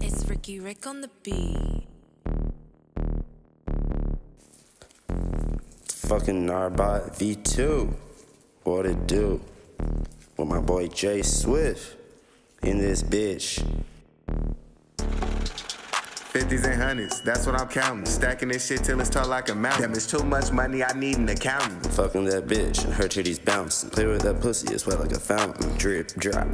It's Ricky Rick on the beat. Fucking Gnarbot V2. What it do? With my boy Jay Swift in this bitch. 50s and hundreds, that's what I'm counting. Stacking this shit till it's tall like a mountain. Damn, it's too much money, I need an accountant. Fucking that bitch and her titties bouncing. Play with that pussy, it's wet like a fountain. Drip, drop.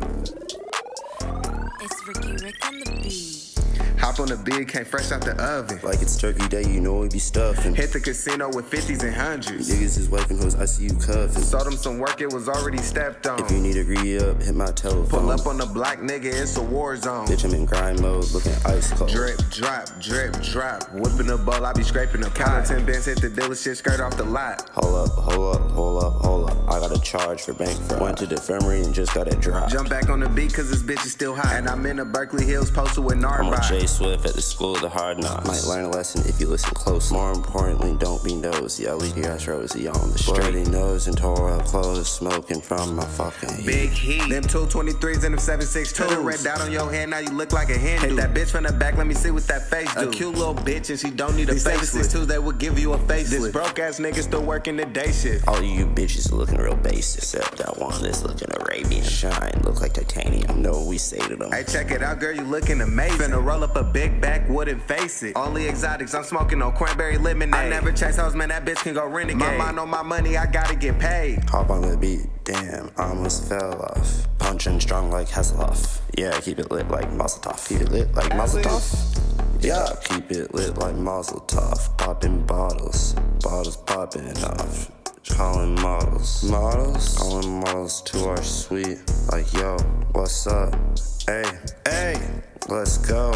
It's Ricky Rick on the beat. Hop on the big, came fresh out the oven. Like it's turkey day, you know we be stuffing. Hit the casino with 50s and hundreds. Niggas is wiping hoes, I see you cuffing. Sold them some work, it was already stepped on. If you need a re up, hit my telephone. Pull up on the block, nigga, it's a war zone. Bitch, I'm in grind mode, looking ice cold. Drip, drop, drip, drop. Whipping the bowl, I be scraping the pot. 10 bands, hit the dealership, skirt off the lot. Hold up, hold up, hold up, charge for bank fraud. Went to the infirmary and just got it dropped. Jump back on the beat, cause this bitch is still hot. And I'm in the Berkeley Hills posted with I'm with Jay Swift at the school of the hard knocks. Might learn a lesson if you listen close. More importantly, don't be nosy. I leave your ass rosy on the street. Bloody nose and tore up clothes, smoking from my fucking heat. Big heat. Them 223s and them 762s. Put a red dot on your hand, now you look like a Hindu. Hit that bitch from the back, let me see what that face do. A cute little bitch and she don't need a facelift. Tuesday would give you a facelift. This broke ass nigga still working the day shift. All you bitches looking real basic, except that one that's looking Arabian. Shine, look like titanium. Know what we say to them. Hey, check it out, girl, you looking amazing. Finna roll up a big back, wouldn't face it. Only exotics, I'm smoking on cranberry lemonade. I never chase hoes, man, that bitch can go renegade. My mind on my money, I gotta get paid. Hop on the beat, damn, I almost fell off. Punching strong like Hasselhoff. Yeah, keep it lit like Mazel Tov. Keep it lit like Mazel Tov. Yeah, keep it lit like Mazel Tov. Popping bottles, bottles popping off. Calling models, models, calling models to our suite. Like, yo, what's up? Hey, hey, let's go.